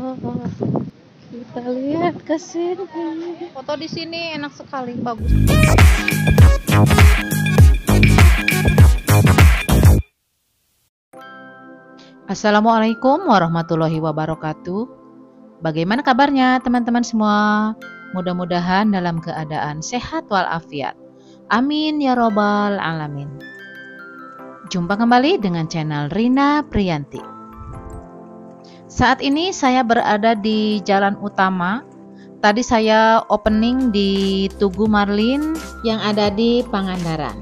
Kita lihat ke sini. Foto di sini enak sekali, bagus. Assalamualaikum warahmatullahi wabarakatuh. Bagaimana kabarnya teman-teman semua? Mudah-mudahan dalam keadaan sehat walafiat. Amin ya robbal alamin. Jumpa kembali dengan channel Rina Priyanti. Saat ini saya berada di jalan utama. Tadi saya opening di Tugu Marlin yang ada di Pangandaran.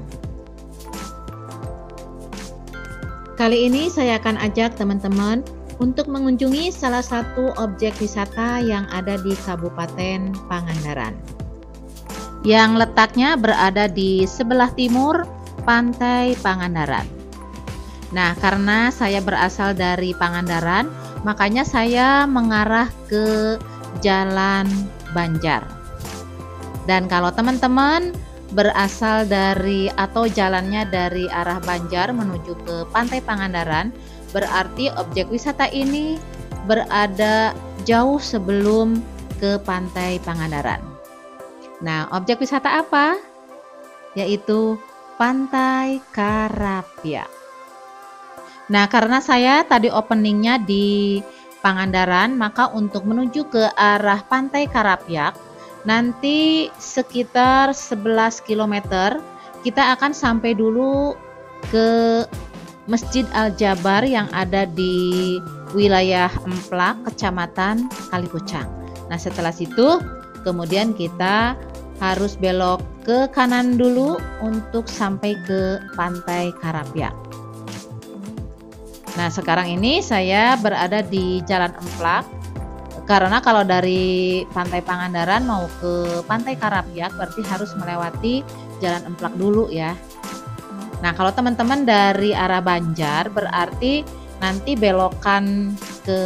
Kali ini saya akan ajak teman-teman untuk mengunjungi salah satu objek wisata yang ada di Kabupaten Pangandaran. Yang letaknya berada di sebelah timur Pantai Pangandaran. Nah, karena saya berasal dari Pangandaran, makanya saya mengarah ke Jalan Banjar. Dan kalau teman-teman berasal dari atau jalannya dari arah Banjar menuju ke Pantai Pangandaran, berarti objek wisata ini berada jauh sebelum ke Pantai Pangandaran. Nah, objek wisata apa? Yaitu Pantai Karapia. Nah, karena saya tadi openingnya di Pangandaran, maka untuk menuju ke arah Pantai Karapyak, Nanti sekitar 11 km kita akan sampai dulu ke Masjid Al-Jabar yang ada di wilayah Emplak, Kecamatan Kalipucang. Nah, setelah situ kemudian kita harus belok ke kanan dulu untuk sampai ke Pantai Karapia. Nah, sekarang ini saya berada di Jalan Emplak karena kalau dari Pantai Pangandaran mau ke Pantai Karapiak berarti harus melewati Jalan Emplak dulu ya. Nah, kalau teman-teman dari arah Banjar berarti nanti belokan ke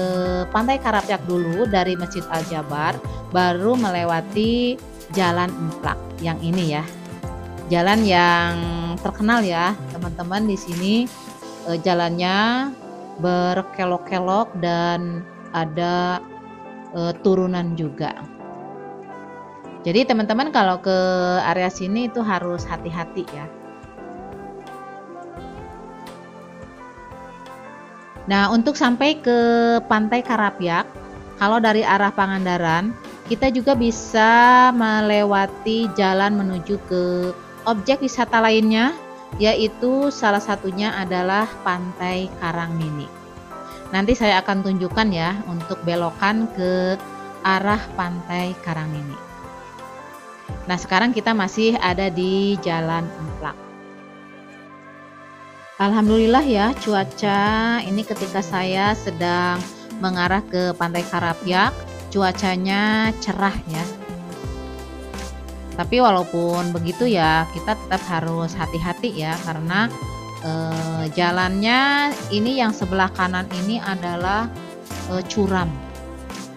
Pantai Karapiak dulu dari Masjid Al Jabar baru melewati Jalan Emplak yang ini ya. Jalan yang terkenal ya, teman-teman di sini eh, jalannya berkelok-kelok dan ada uh, turunan juga. Jadi teman-teman kalau ke area sini itu harus hati-hati ya. Nah, untuk sampai ke Pantai Karapyak, kalau dari arah Pangandaran, kita juga bisa melewati jalan menuju ke objek wisata lainnya, yaitu salah satunya adalah Pantai Karangmini. Nanti saya akan tunjukkan ya untuk belokan ke arah pantai Karangmini. Nah, sekarang kita masih ada di Jalan Emplak. Alhamdulillah ya cuaca ini ketika saya sedang mengarah ke Pantai Karapyak, cuacanya cerah ya. Tapi walaupun begitu ya, kita tetap harus hati-hati ya karena uh, jalannya ini yang sebelah kanan ini adalah uh, curam.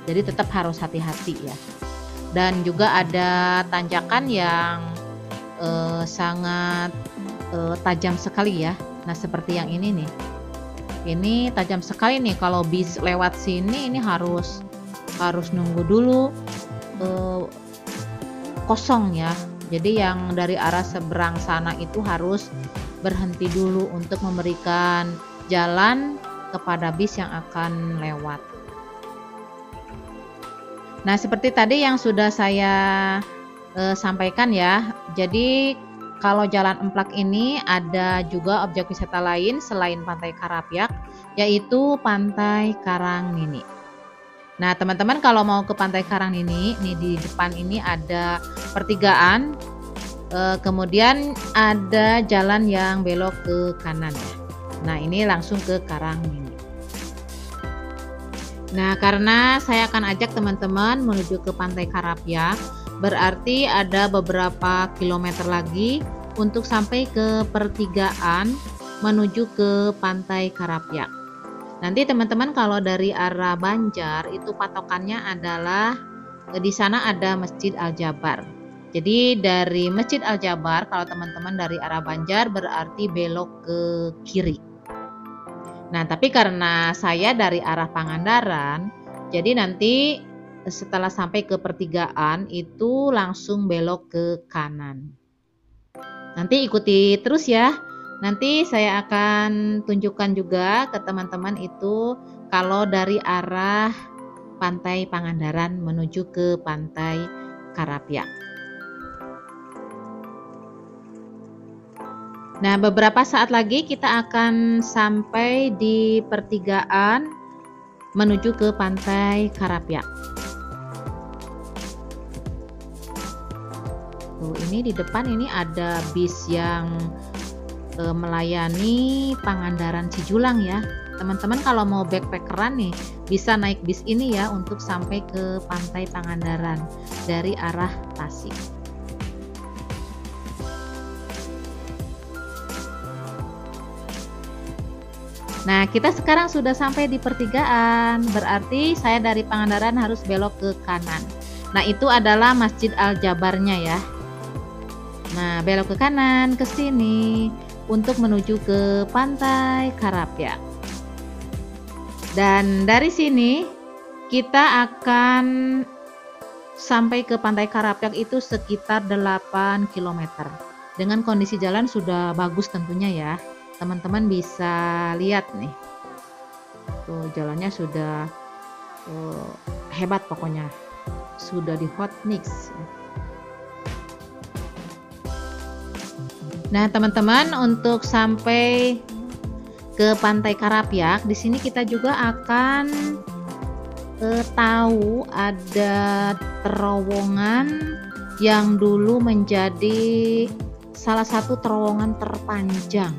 Jadi tetap harus hati-hati ya. Dan juga ada tanjakan yang uh, sangat uh, tajam sekali ya. Nah seperti yang ini nih. Ini tajam sekali nih. Kalau bis lewat sini ini harus harus nunggu dulu uh, kosong ya jadi yang dari arah seberang sana itu harus berhenti dulu untuk memberikan jalan kepada bis yang akan lewat. Nah, seperti tadi yang sudah saya e, sampaikan ya. Jadi kalau Jalan Emplak ini ada juga objek wisata lain selain Pantai Karapyak, yaitu Pantai Karang Nini. Nah, teman-teman kalau mau ke Pantai Karang Nini, nih di depan ini ada pertigaan e, kemudian ada jalan yang belok ke kanan. Nah ini langsung ke Karang Mini nah karena saya akan ajak teman-teman menuju ke pantai Karapia berarti ada beberapa kilometer lagi untuk sampai ke pertigaan menuju ke pantai Karapia nanti teman-teman kalau dari arah Banjar itu patokannya adalah di sana ada Masjid Al Jabar jadi dari Masjid Al Jabar kalau teman-teman dari arah Banjar berarti belok ke kiri. Nah, tapi karena saya dari arah Pangandaran, Jadi nanti setelah sampai ke pertigaan itu langsung belok ke kanan. Nanti ikuti terus ya. Nanti saya akan tunjukkan juga ke teman-teman itu kalau dari arah Pantai Pangandaran menuju ke Pantai Karapia. Nah, beberapa saat lagi kita akan sampai di pertigaan menuju ke Pantai Karapia. Tuh, ini di depan ini ada bis yang e, melayani Pangandaran Cijulang ya. Teman-teman kalau mau backpackeran nih bisa naik bis ini ya untuk sampai ke pantai Pangandaran dari arah Tasik. Nah, kita sekarang sudah sampai di pertigaan, berarti saya dari Pangandaran harus belok ke kanan. Nah, itu adalah Masjid Al-Jabarnya ya. Nah, belok ke kanan ke sini untuk menuju ke pantai Karapia. Dan dari sini kita akan sampai ke pantai Karapyak itu sekitar 8 km. Dengan kondisi jalan sudah bagus tentunya ya teman-teman bisa lihat nih tuh jalannya sudah uh, hebat pokoknya sudah di hot mix nah teman-teman untuk sampai ke pantai Karapyak di sini kita juga akan uh, tahu ada terowongan yang dulu menjadi salah satu terowongan terpanjang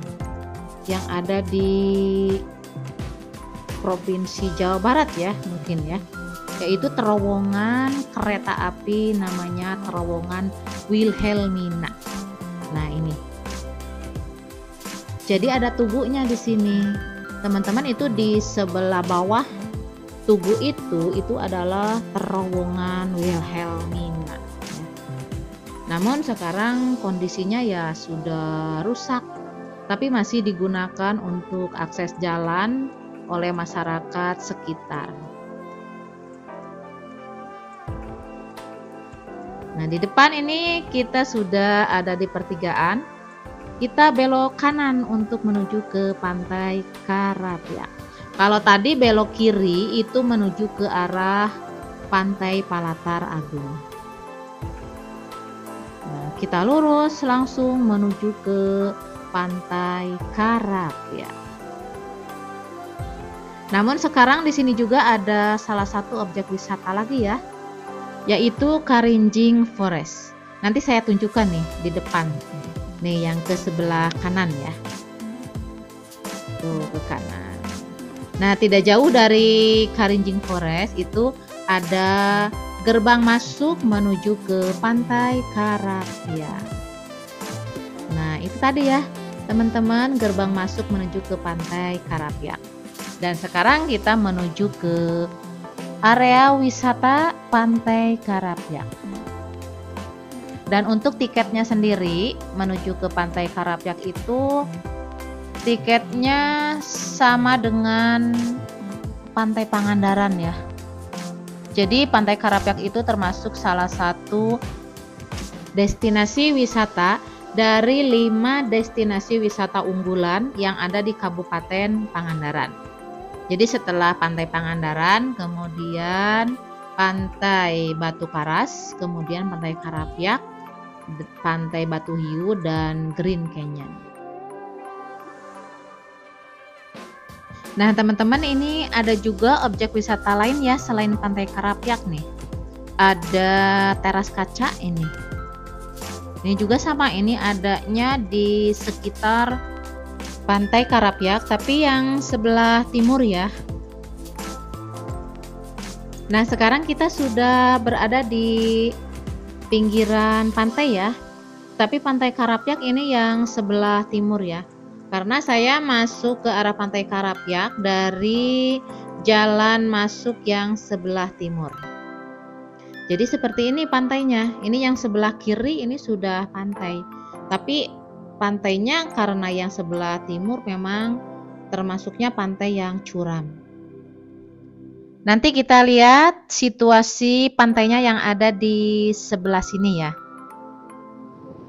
yang ada di Provinsi Jawa Barat ya mungkin ya yaitu terowongan kereta api namanya terowongan Wilhelmina. Nah, ini. Jadi ada tubuhnya di sini. Teman-teman itu di sebelah bawah tugu itu itu adalah terowongan Wilhelmina. Namun sekarang kondisinya ya sudah rusak tapi masih digunakan untuk akses jalan oleh masyarakat sekitar. Nah, di depan ini kita sudah ada di pertigaan. Kita belok kanan untuk menuju ke pantai Karapia. Kalau tadi belok kiri itu menuju ke arah pantai Palatar Agung. Nah, kita lurus langsung menuju ke Pantai ya. Namun sekarang di sini juga ada salah satu objek wisata lagi ya, yaitu Karinjing Forest. Nanti saya tunjukkan nih di depan, nih yang ke sebelah kanan ya. Tuh ke kanan. Nah tidak jauh dari Karinjing Forest itu ada gerbang masuk menuju ke Pantai Karapia. Nah, itu tadi ya, teman-teman, gerbang masuk menuju ke pantai Karapyak. Dan sekarang kita menuju ke area wisata Pantai Karapyak. Dan untuk tiketnya sendiri menuju ke Pantai Karapyak itu tiketnya sama dengan Pantai Pangandaran ya. Jadi Pantai Karapyak itu termasuk salah satu destinasi wisata dari lima destinasi wisata unggulan yang ada di Kabupaten Pangandaran. Jadi setelah Pantai Pangandaran, kemudian Pantai Batu Karas, kemudian Pantai Karapyak, Pantai Batu Hiu, dan Green Canyon. Nah teman-teman ini ada juga objek wisata lain ya selain Pantai Karapyak nih. Ada teras kaca ini ini juga sama, ini adanya di sekitar pantai Karapyak, tapi yang sebelah timur ya. Nah, sekarang kita sudah berada di pinggiran pantai ya. Tapi pantai Karapyak ini yang sebelah timur ya. Karena saya masuk ke arah pantai Karapyak dari jalan masuk yang sebelah timur. Jadi seperti ini pantainya. Ini yang sebelah kiri ini sudah pantai. Tapi pantainya karena yang sebelah timur memang termasuknya pantai yang curam. Nanti kita lihat situasi pantainya yang ada di sebelah sini ya.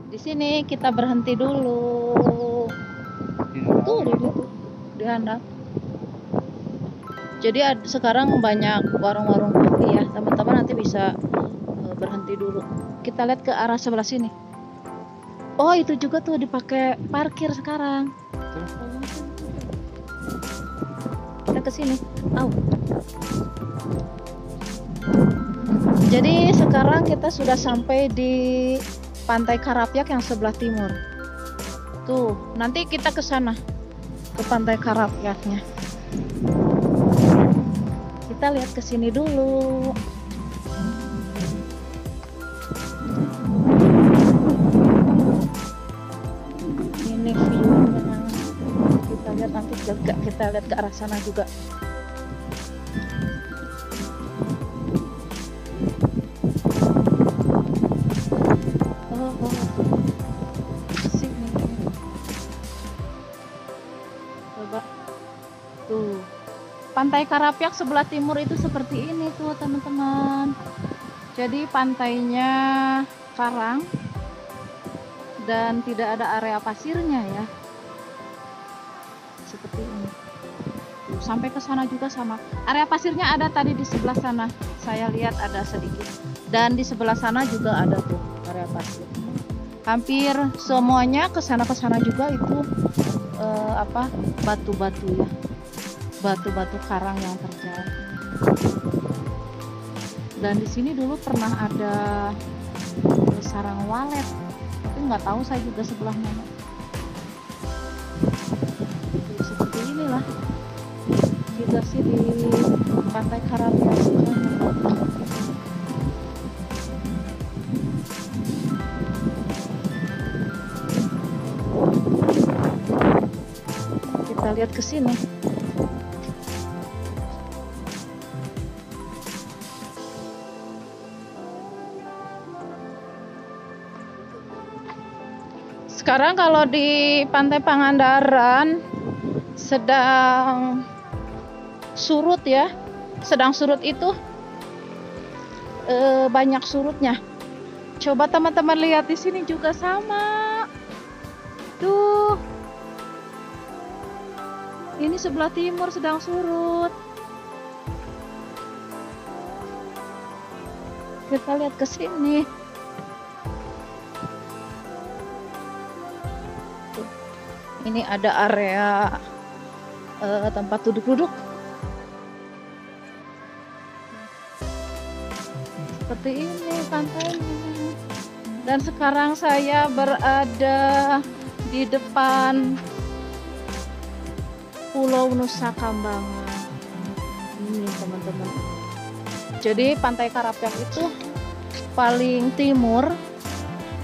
Di sini kita berhenti dulu. Tuh di situ, di handap. Jadi sekarang banyak warung-warung kopi ya, teman-teman nanti bisa uh, berhenti dulu. Kita lihat ke arah sebelah sini. Oh itu juga tuh dipakai parkir sekarang. Kita ke sini. Oh. Jadi sekarang kita sudah sampai di Pantai Karapyak yang sebelah timur. Tuh, nanti kita ke sana ke Pantai Karapyaknya. Kita lihat ke sini dulu. Ini view-nya. Kita lihat nanti juga kita lihat ke arah sana juga. Pantai Karapyak sebelah timur itu seperti ini tuh teman-teman. Jadi pantainya karang dan tidak ada area pasirnya ya. Seperti ini. Sampai ke sana juga sama. Area pasirnya ada tadi di sebelah sana. Saya lihat ada sedikit. Dan di sebelah sana juga ada tuh area pasir. Hampir semuanya ke sana ke sana juga itu eh, apa batu-batu ya batu-batu karang yang terjal. Dan di sini dulu pernah ada sarang walet, tapi nggak tahu saya juga sebelah mana. Seperti inilah kita sih di pantai Karangnya kita lihat ke sini sekarang kalau di pantai Pangandaran sedang surut ya. Sedang surut itu e, banyak surutnya. Coba teman-teman lihat di sini juga sama. Tuh. Ini sebelah timur sedang surut. Kita lihat ke sini ini ada area uh, tempat duduk-duduk. Seperti ini pantainya. Dan sekarang saya berada di depan Pulau Nusa Kambangan. Ini teman-teman. Jadi pantai Karapyak itu paling timur.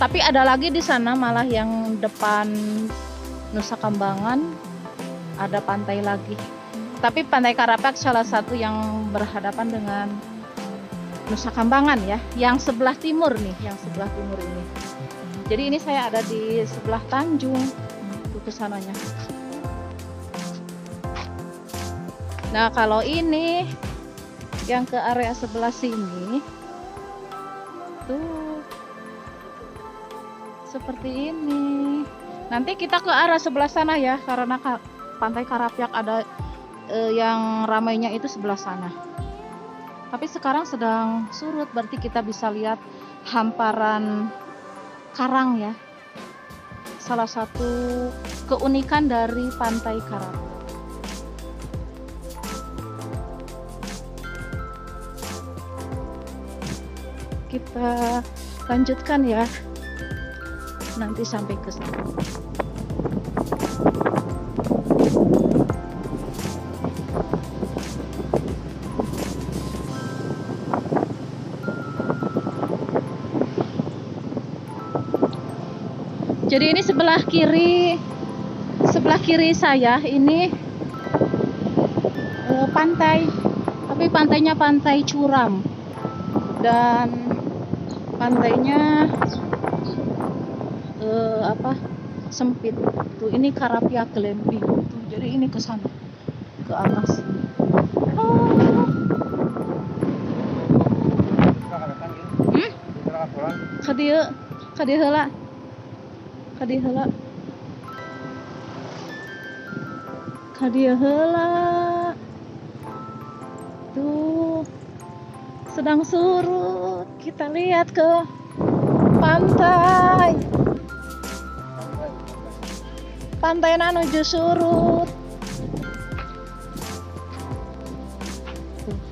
Tapi ada lagi di sana malah yang depan Nusa Kambangan ada pantai lagi. Tapi pantai Karapak salah satu yang berhadapan dengan Nusa Kambangan ya yang sebelah timur nih yang sebelah timur ini. Jadi ini saya ada di sebelah Tanjung itu ke sananya. Nah kalau ini yang ke area sebelah sini tuh seperti ini Nanti kita ke arah sebelah sana ya, karena pantai Karapyak ada eh, yang ramainya itu sebelah sana. Tapi sekarang sedang surut, berarti kita bisa lihat hamparan karang ya. Salah satu keunikan dari pantai Karapyak. Kita lanjutkan ya nanti sampai ke sana. Jadi ini sebelah kiri sebelah kiri saya ini uh, pantai tapi pantainya pantai curam dan pantainya sempit tuh. Ini karapia glamping tuh. Jadi ini ke sana ke atas. Kadi hmm? kadieu kadieu tuh. Sedang surut. Kita lihat ke pantai. Pantai menuju surut.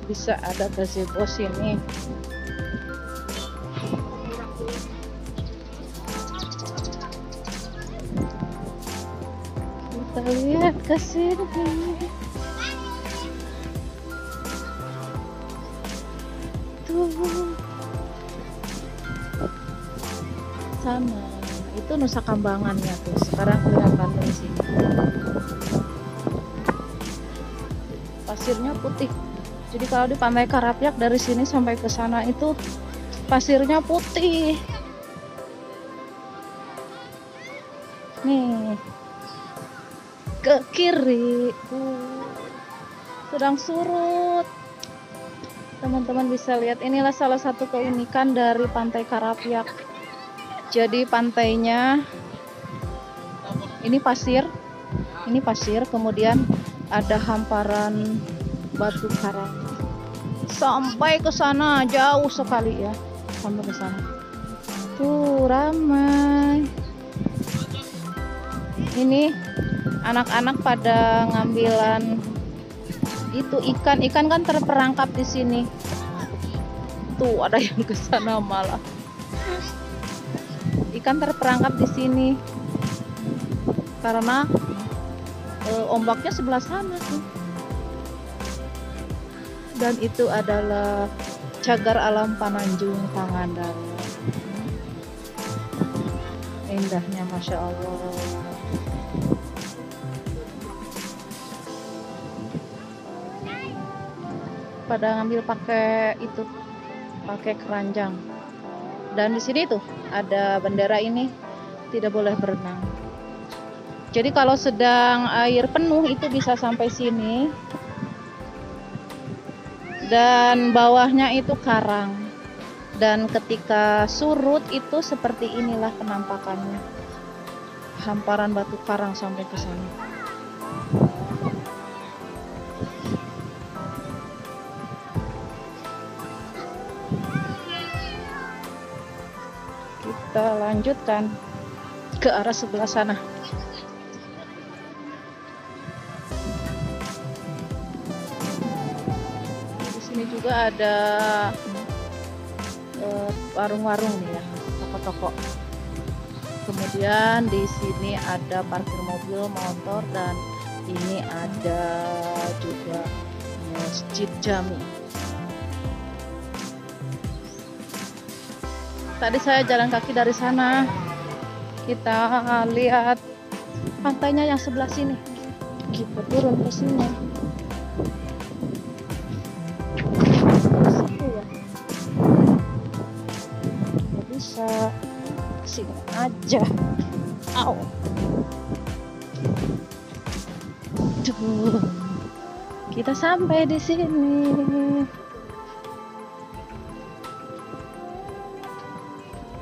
Bisa ada gazebo sini. Kita lihat ke sini. Tuh. Sana. Itu Nusa Kambangannya tuh. Sekarang kelihatan di sini. Pasirnya putih. Jadi kalau di Pantai Karapyak dari sini sampai ke sana itu pasirnya putih. Nih. Ke kiri. Sedang surut. Teman-teman bisa lihat inilah salah satu keunikan dari Pantai Karapyak. Jadi pantainya ini pasir, ini pasir, kemudian ada hamparan batu karang. Sampai ke sana jauh sekali ya, sampai ke sana. Tuh ramai. Ini anak-anak pada ngambilan itu ikan, ikan kan terperangkap di sini. Tuh ada yang ke sana malah ikan terperangkap di sini. Karena e, ombaknya sebelah sana tuh. Dan itu adalah cagar alam Pananjung Pangandaran. Indahnya masya Allah. Pada ngambil pakai itu pakai keranjang dan di sini tuh ada bendera ini tidak boleh berenang. Jadi kalau sedang air penuh itu bisa sampai sini. Dan bawahnya itu karang. Dan ketika surut itu seperti inilah penampakannya. Hamparan batu karang sampai ke sana. Kita lanjutkan ke arah sebelah sana. Di sini juga ada warung-warung nih ya, toko-toko. Kemudian di sini ada parkir mobil, motor dan ini ada juga masjid jami. Tadi saya jalan kaki dari sana. Kita lihat pantainya yang sebelah sini. Kita turun ke sini. Ya. Bisa. Sini aja. Au. Duh. kita sampai di sini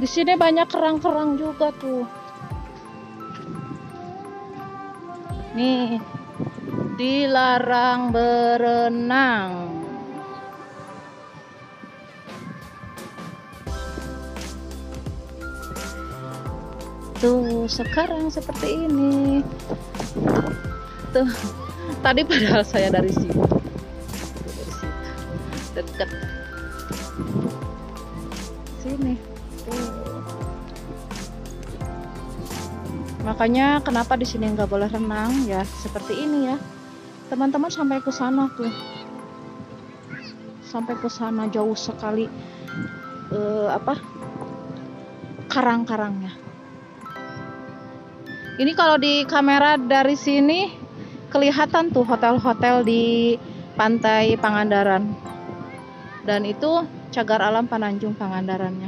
Di sini banyak kerang-kerang juga tuh. Nih, dilarang berenang. Tuh, sekarang seperti ini. Tuh, tadi padahal saya dari sini. Dari situ. Sini. Makanya kenapa di sini nggak boleh renang ya seperti ini ya. Teman-teman sampai ke sana tuh. Sampai ke sana jauh sekali eh, apa? karang-karangnya. Ini kalau di kamera dari sini kelihatan tuh hotel-hotel di pantai Pangandaran. Dan itu cagar alam Pananjung Pangandarannya.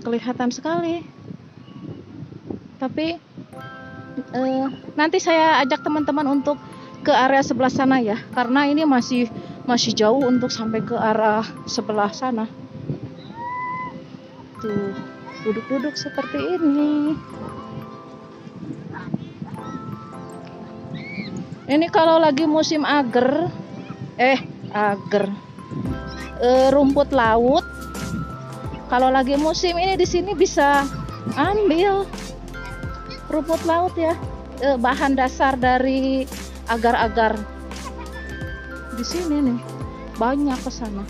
Kelihatan sekali. Tapi eh, nanti saya ajak teman-teman untuk ke area sebelah sana ya, karena ini masih masih jauh untuk sampai ke arah sebelah sana. tuh duduk-duduk seperti ini. Ini kalau lagi musim agar eh agar e, rumput laut kalau lagi musim ini di sini bisa ambil rumput laut ya. E, bahan dasar dari agar-agar di sini nih. Banyak ke sana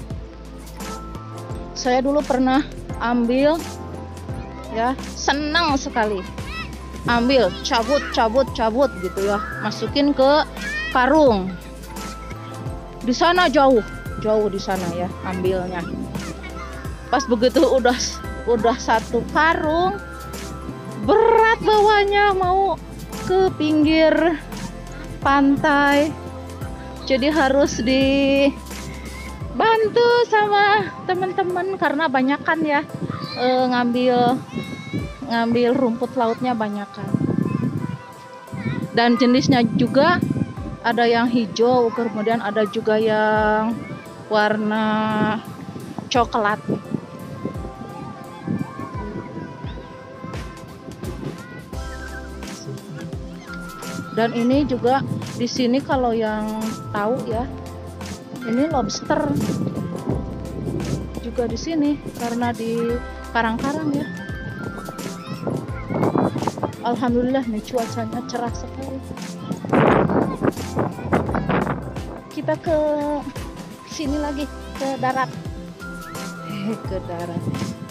saya dulu pernah ambil ya senang sekali. Ambil cabut cabut cabut gitu ya. Masukin ke karung. Di sana jauh jauh di sana ya ambilnya. Pas begitu udah udah satu karung berat bawahnya mau ke pinggir pantai. Jadi harus dibantu sama teman-teman karena banyak kan ya e, ngambil ngambil rumput lautnya banyak kan. Dan jenisnya juga ada yang hijau kemudian ada juga yang warna coklat dan ini juga di sini kalau yang tahu ya ini lobster. Juga di sini karena di karang-karang ya. Alhamdulillah nih cuacanya cerah sekali. Kita ke sini lagi ke darat. Ke darat.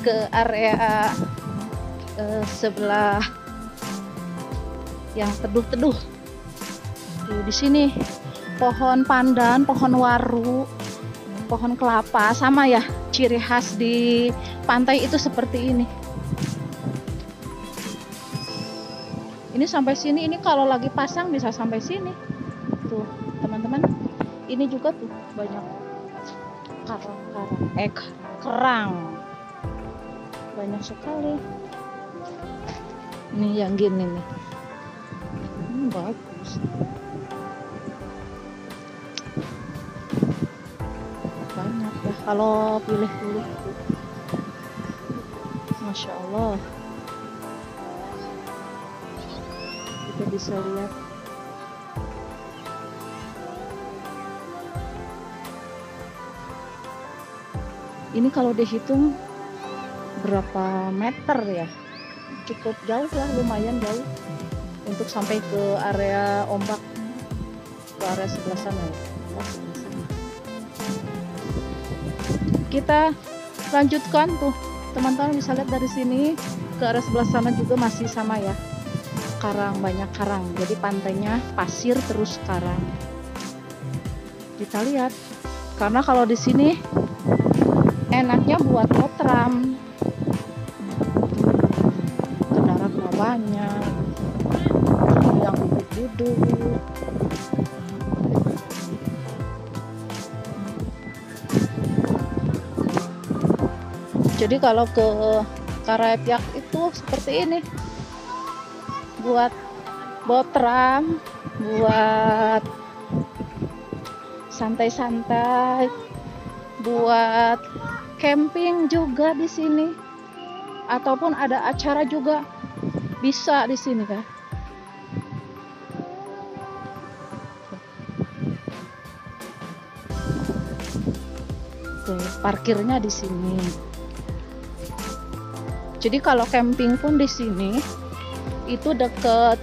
Ke area uh, sebelah yang teduh-teduh di sini. Pohon pandan pohon waru pohon kelapa sama ya ciri khas di pantai itu seperti ini. Ini sampai sini ini kalau lagi pasang bisa sampai sini. Tuh teman-teman ini juga tuh banyak karang-karang. Eh kerang. Banyak sekali. Ini yang gini nih. Hmm, bagus kalau pilih-pilih. Masya Allah. Kita bisa lihat. Ini kalau dihitung berapa meter ya? Cukup jauh lah lumayan jauh. Untuk sampai ke area ombak ke area sebelah sana ya kita lanjutkan tuh. Teman-teman bisa lihat dari sini ke arah sebelah sana juga masih sama ya. Karang banyak karang. Jadi pantainya pasir terus karang. Kita lihat. Karena kalau di sini enaknya buat motram ke darat banyak yang duduk-duduk jadi kalau ke Karepyak itu seperti ini. Buat botram buat santai-santai buat camping juga di sini. Ataupun ada acara juga bisa di sini kan parkirnya di sini jadi kalau camping pun di sini itu deket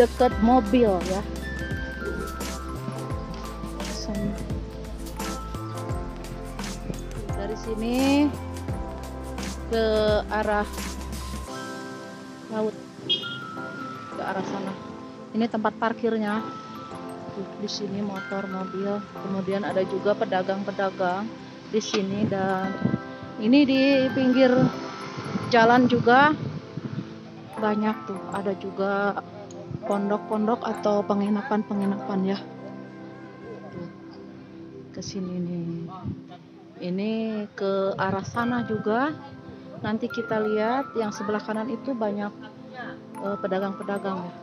deket mobil ya. Dari sini ke arah laut ke arah sana. Ini tempat parkirnya. Di sini motor, mobil, kemudian ada juga pedagang-pedagang di sini dan ini di pinggir jalan juga banyak tuh. Ada juga pondok-pondok atau penginapan-penginapan ya. Tuh ke sini nih. Ini ke arah sana juga. Nanti kita lihat yang sebelah kanan itu banyak eh, pedagang-pedagang uh, ya.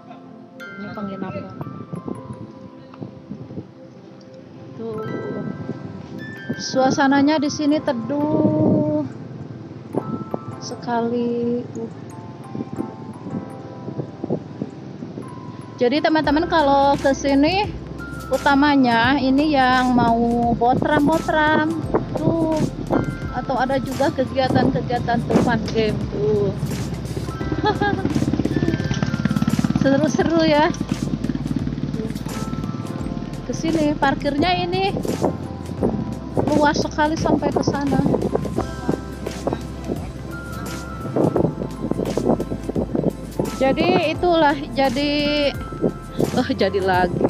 Ini penginapan. Tuh. Suasananya di sini teduh sekali. Jadi teman-teman kalau ke sini utamanya ini yang mau botram-botram tuh. Atau ada juga kegiatan-kegiatan fun game tuh. Seru-seru ya. Ke sini parkirnya ini luas sekali sampai ke sana jadi itulah jadi oh jadi lagi.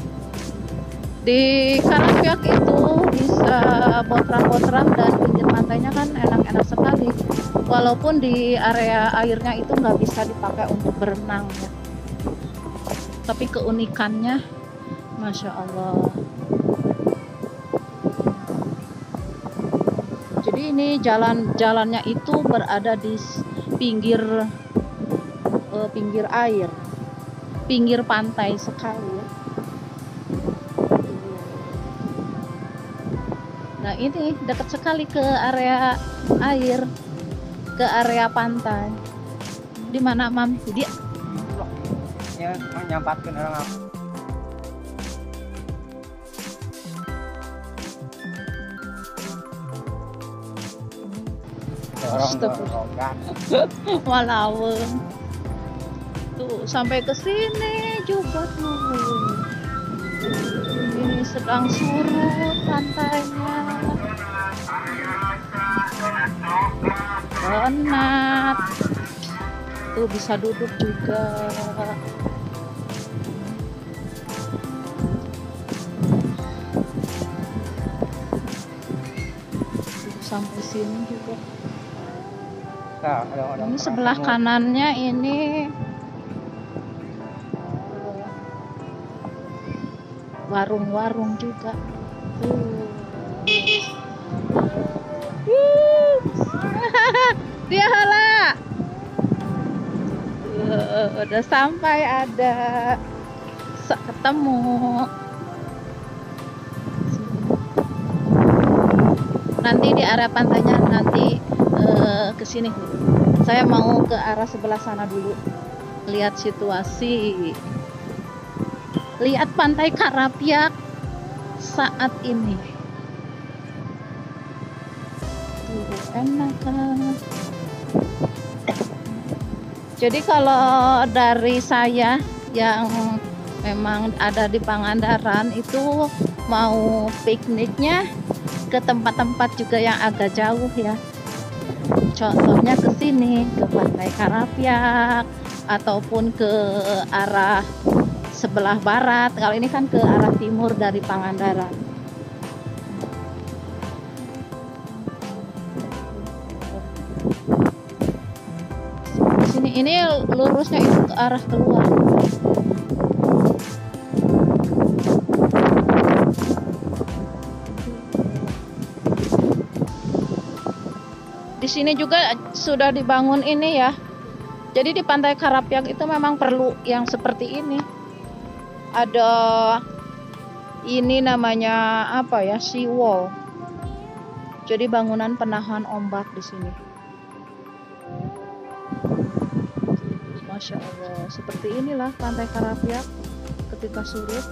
Di Karapiak itu bisa botram-botram dan pinggir pantainya kan enak-enak sekali. Walaupun di area airnya itu nggak bisa dipakai untuk berenang ya. tapi keunikannya Masya Allah. Jadi ini jalan-jalannya itu berada di pinggir uh, pinggir air pinggir pantai sekali ya Nah ini dekat sekali ke area air, ke area pantai. Di mana mam? Dia ya nyampatkan orang apa orang. Walaweng. Tuh sampai ke sini juga tuh. Ini sedang surut pantainya. Penat. Tuh bisa duduk juga. Sampai sini juga. nah, ada Ini sebelah kanannya ini warung-warung juga. Dia hala. Eh, Udah sampai ada ketemu. Nanti di area pantainya nanti eh, ke sini. Saya mau ke arah sebelah sana dulu. Lihat situasi. Lihat pantai Karapiak saat ini. Enak kan? Jadi kalau dari saya yang memang ada di Pangandaran itu mau pikniknya ke tempat-tempat juga yang agak jauh ya. Contohnya ke sini, ke Pantai Karapiak ataupun ke arah sebelah barat. Kalau ini kan ke arah timur dari Pangandaran. Sini ini lurusnya itu ke arah keluar. Di sini juga sudah dibangun ini ya. Jadi di Pantai Karapiak itu memang perlu yang seperti ini. Ada ini namanya apa ya? Seawall. Jadi bangunan penahan ombak di sini. Masya Allah, seperti inilah Pantai Karapiak ketika surut.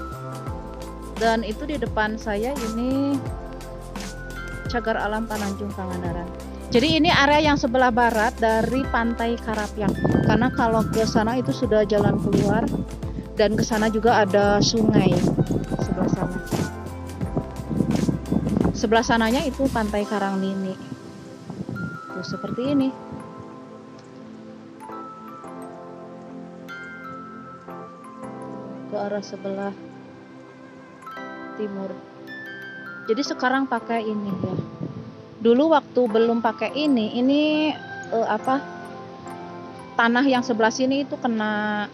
Dan itu di depan saya ini Cagar Alam Pananjung Pangandaran. Jadi ini area yang sebelah barat dari Pantai Karapiak. Karena kalau ke sana itu sudah jalan keluar dan ke sana juga ada sungai sebelah sana. Sebelah sananya itu Pantai Karangnini. Tuh seperti ini. Ke arah sebelah timur. Jadi sekarang pakai ini ya dulu waktu belum pakai ini ini eh, apa tanah yang sebelah sini itu kena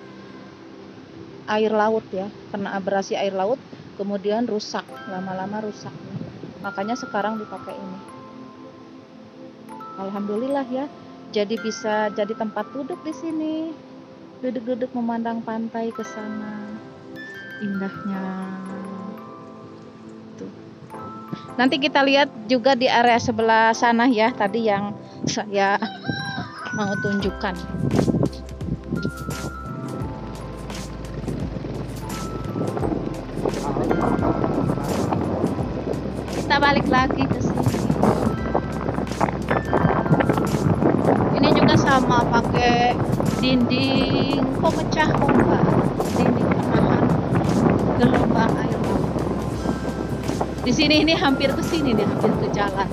air laut ya. Kena abrasi air laut kemudian rusak. Lama-lama rusak. Makanya sekarang dipakai ini. Alhamdulillah ya. Jadi bisa jadi tempat duduk di sini. Duduk-duduk memandang pantai ke sana. Indahnya. Tuh. Nanti kita lihat juga di area sebelah sana ya, tadi yang saya mau tunjukkan balik lagi ke sini. Ini juga sama pakai dinding pemecah ombak. Dinding penahan gelombang air di sini ini hampir ke sini nih hampir ke jalan.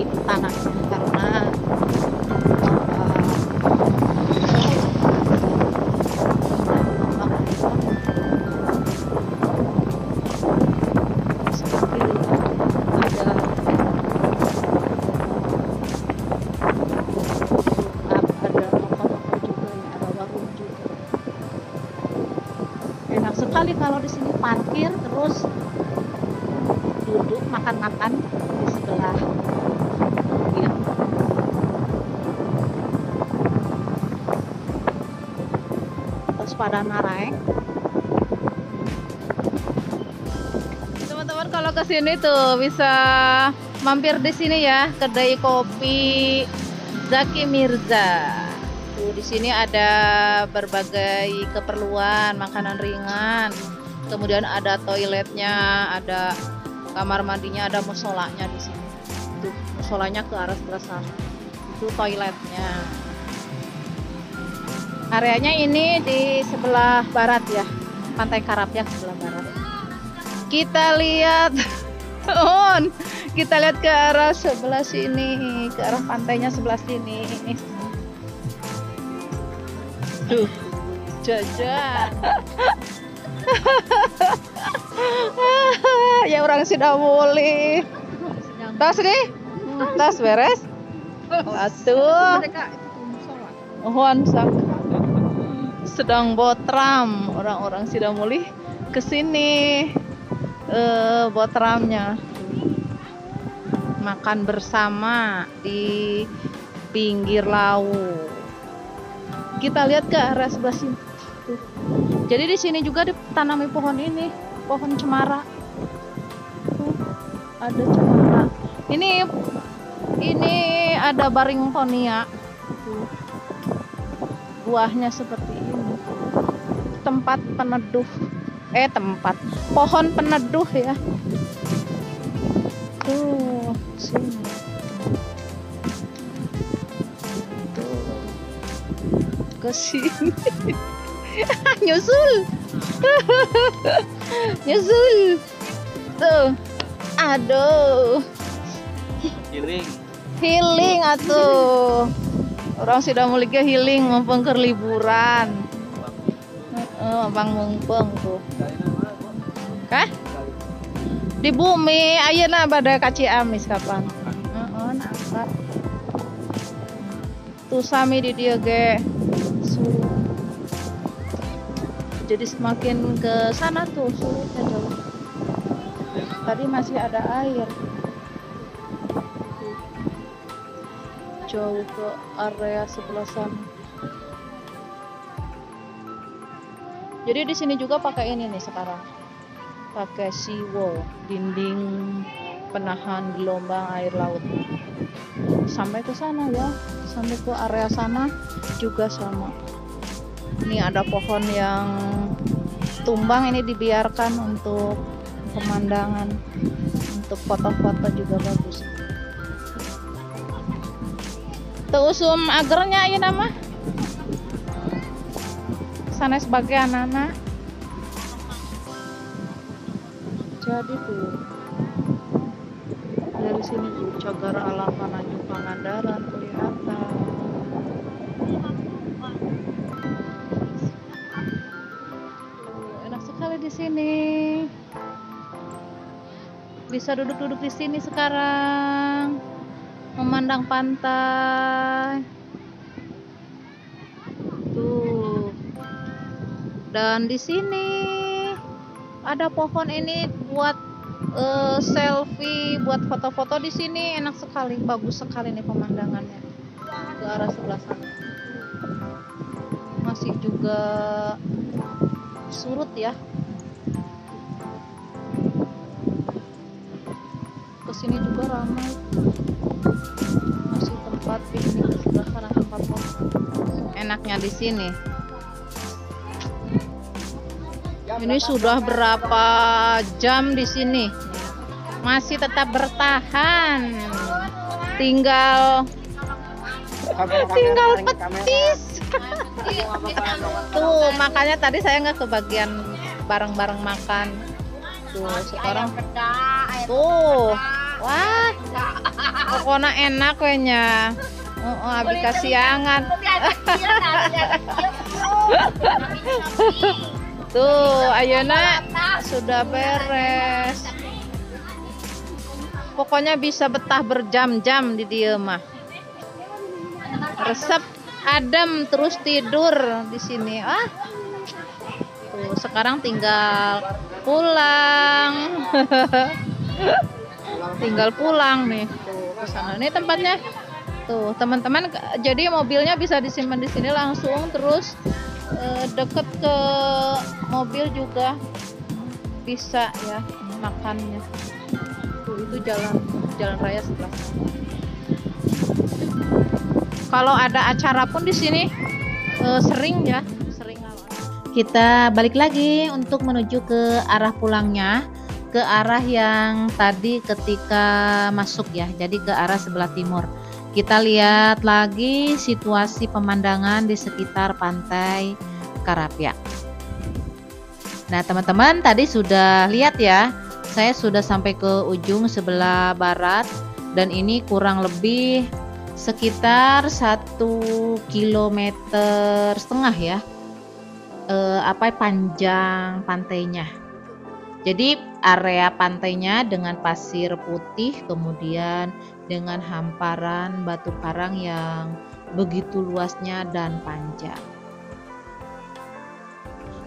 Itu tanahnya sekali kalau di sini parkir terus duduk makan-makan di sebelah. Ya. terus pada narai. Teman-teman kalau ke sini tuh bisa mampir di sini ya. Kedai kopi Zaki Mirza di sini ada berbagai keperluan makanan ringan. Kemudian ada toiletnya ada kamar mandinya ada musolanya di sini. Tuh musolanya ke arah sebelah sana. Itu toiletnya. Areanya ini di sebelah barat ya. Pantai Karapyak sebelah barat. Kita lihat on kita lihat ke arah sebelah sini ke arah pantainya sebelah sini tuh jajan. Ya orang sudah boleh tas nih tas beres? Atuh. mohon sak sedang botram. Orang-orang sudah mulai ke sini eh botramnya. Makan bersama di pinggir laut kita lihat ke arah sebelah sini. Tuh. jadi di sini juga ditanami pohon ini pohon cemara. Tuh, ada cemara. Ini ini ada baringtonia Tuh. buahnya seperti ini. Tempat peneduh. Eh tempat. Pohon peneduh ya. Tuh sini ke sini nyusul. Nyusul. Tuh. Aduh. Healing. healing atuh. Orang sudah mulai healing mumpung ke liburan Heeh, bang mumpung tuh. Kah di bumi. Ayeuna pada kaci amis kapan? Heeh, nangkap tuh sami di dia ge jadi semakin ke sana tuh surutnya jauh tadi masih ada air jauh ke area sebelah sana. Jadi di sini juga pakai ini nih sekarang. Pakai seawall, dinding penahan gelombang air laut. Sampai ke sana ya, sampai ke area sana juga sama. Ini ada pohon yang tumbang ini dibiarkan untuk pemandangan, untuk foto-foto juga bagus. Tuh usum agernya ya nama. Sana sebagai anak-anak. Jadi tuh dari sini tuh cagar alam Pananjung Pangandaran kelihatan. Sini. Bisa duduk-duduk di sini sekarang memandang pantai. Tuh. Dan di sini ada pohon ini buat eh, selfie, buat foto-foto di sini enak sekali, bagus sekali nih pemandangannya. Ke arah sebelah sana. Masih juga surut ya. Ke sini juga ramai. Masih tempat piknik sebelah kanan enaknya di sini. Ini sudah berapa jam di sini? Masih tetap bertahan. Tinggal tinggal petis. Tuh makanya tadi saya nggak kebagian bareng-bareng makan. Tuh sekarang. Tuh wah. Pokoknya enak kayaknya oh, oh abi kasiangan tuh Ayana sudah beres. Pokoknya bisa betah berjam-jam di dia mah. Resep adem terus tidur di sini. Ah. Tuh sekarang tinggal pulang tinggal pulang nih. Tuh ke sana. Ini tempatnya. Tuh teman-teman jadi mobilnya bisa disimpan di sini langsung terus eh, deket ke mobil juga bisa ya makannya. Tuh itu jalan jalan raya sebelah sana. Kalau ada acara pun di sini eh, sering ya sering. Kita balik lagi untuk menuju ke arah pulangnya, ke arah yang tadi ketika masuk ya, jadi ke arah sebelah timur. Kita lihat lagi situasi pemandangan di sekitar pantai Karapia. Nah, teman-teman tadi sudah lihat ya, saya sudah sampai ke ujung sebelah barat dan ini kurang lebih sekitar satu kilometer setengah ya eh, apa panjang pantainya. Jadi area pantainya dengan pasir putih kemudian dengan hamparan batu karang yang begitu luasnya dan panjang.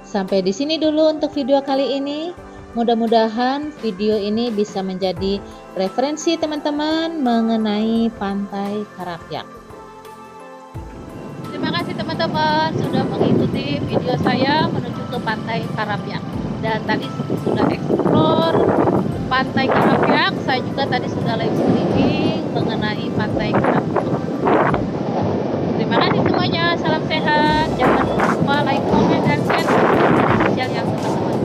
Sampai di sini dulu untuk video kali ini. Mudah-mudahan video ini bisa menjadi referensi teman-teman mengenai Pantai Karapyak. Terima kasih teman-teman sudah mengikuti video saya menuju ke Pantai Karapyak. Dan tadi sudah eksplor Pantai Karapyak. Saya juga tadi sudah live streaming mengenai Pantai Karapyak. Terima kasih semuanya. Salam sehat. Jangan lupa like, comment, dan share. Share yang teman-teman.